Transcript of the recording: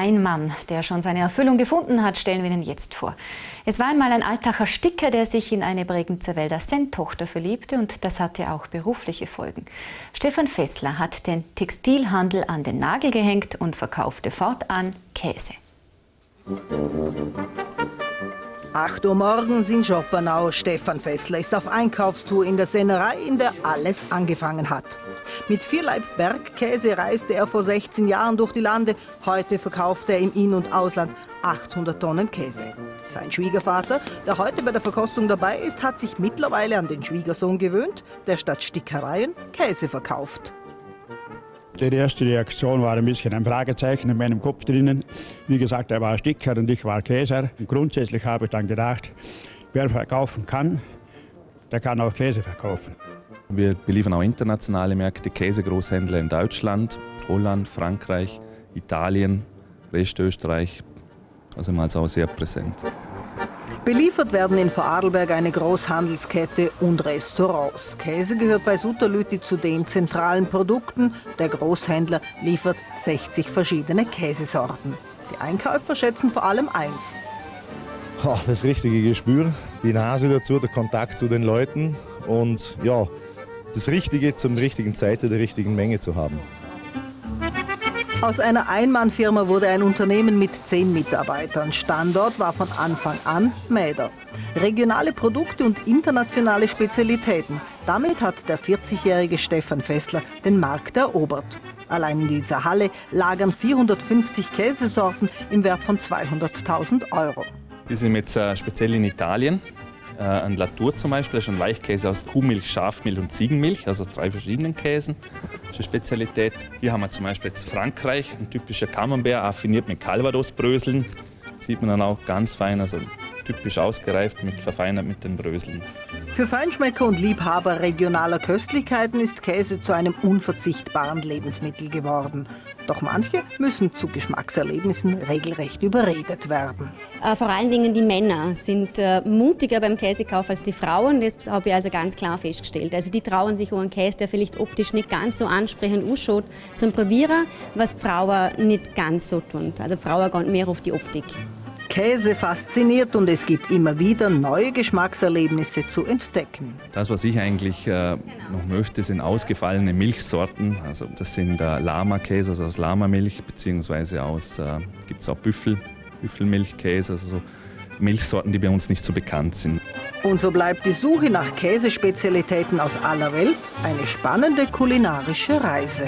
Ein Mann, der schon seine Erfüllung gefunden hat, stellen wir Ihnen jetzt vor. Es war einmal ein Altacher Sticker, der sich in eine Bregenzer Wälder Senn-Tochter verliebte und das hatte auch berufliche Folgen. Stefan Fessler hat den Textilhandel an den Nagel gehängt und verkaufte fortan Käse. 8 Uhr morgens in Schoppernau. Stefan Fessler ist auf Einkaufstour in der Sennerei, in der alles angefangen hat. Mit vier Leib Bergkäse reiste er vor 16 Jahren durch die Lande. Heute verkauft er im In- und Ausland 800 Tonnen Käse. Sein Schwiegervater, der heute bei der Verkostung dabei ist, hat sich mittlerweile an den Schwiegersohn gewöhnt, der statt Stickereien Käse verkauft. Die erste Reaktion war ein bisschen ein Fragezeichen in meinem Kopf drinnen. Wie gesagt, er war Sticker und ich war Käser. Und grundsätzlich habe ich dann gedacht, wer verkaufen kann, der kann auch Käse verkaufen. Wir beliefern auch internationale Märkte, Käsegroßhändler in Deutschland, Holland, Frankreich, Italien, Restösterreich. Also immer auch sehr präsent. Beliefert werden in Vorarlberg eine Großhandelskette und Restaurants. Käse gehört bei Sutterlüti zu den zentralen Produkten. Der Großhändler liefert 60 verschiedene Käsesorten. Die Einkäufer schätzen vor allem eins. das richtige Gespür, die Nase dazu, der Kontakt zu den Leuten und ja, das Richtige zum richtigen Zeit der richtigen Menge zu haben. Aus einer Einmannfirma wurde ein Unternehmen mit zehn Mitarbeitern. Standort war von Anfang an Mäder. Regionale Produkte und internationale Spezialitäten. Damit hat der 40-jährige Stefan Fessler den Markt erobert. Allein in dieser Halle lagern 450 Käsesorten im Wert von 200.000 Euro. Wir sind jetzt äh, speziell in Italien äh, ein Latour zum Beispiel, das ist ein Weichkäse aus Kuhmilch, Schafmilch und Ziegenmilch, also aus drei verschiedenen Käsen. Das ist eine Spezialität. Hier haben wir zum Beispiel jetzt Frankreich, ein typischer Camembert, affiniert mit Calvados-Bröseln. Sieht man dann auch ganz fein, also typisch ausgereift, mit verfeinert mit den Bröseln. Für Feinschmecker und Liebhaber regionaler Köstlichkeiten ist Käse zu einem unverzichtbaren Lebensmittel geworden. Doch manche müssen zu Geschmackserlebnissen regelrecht überredet werden. Äh, vor allen Dingen die Männer sind äh, mutiger beim Käsekauf als die Frauen. Das habe ich also ganz klar festgestellt. Also die trauen sich einen Käse, der vielleicht optisch nicht ganz so ansprechend ausschaut, zum Probieren, was Frauen nicht ganz so tun. Also Frauen gehen mehr auf die Optik. Käse fasziniert und es gibt immer wieder neue Geschmackserlebnisse zu entdecken. Das, was ich eigentlich äh, noch möchte, sind ausgefallene Milchsorten. Also das sind äh, Lama-Käse, also aus Lamamilch, beziehungsweise aus, äh, gibt es auch Büffel, Büffelmilchkäse, also so Milchsorten, die bei uns nicht so bekannt sind. Und so bleibt die Suche nach Käsespezialitäten aus aller Welt eine spannende kulinarische Reise.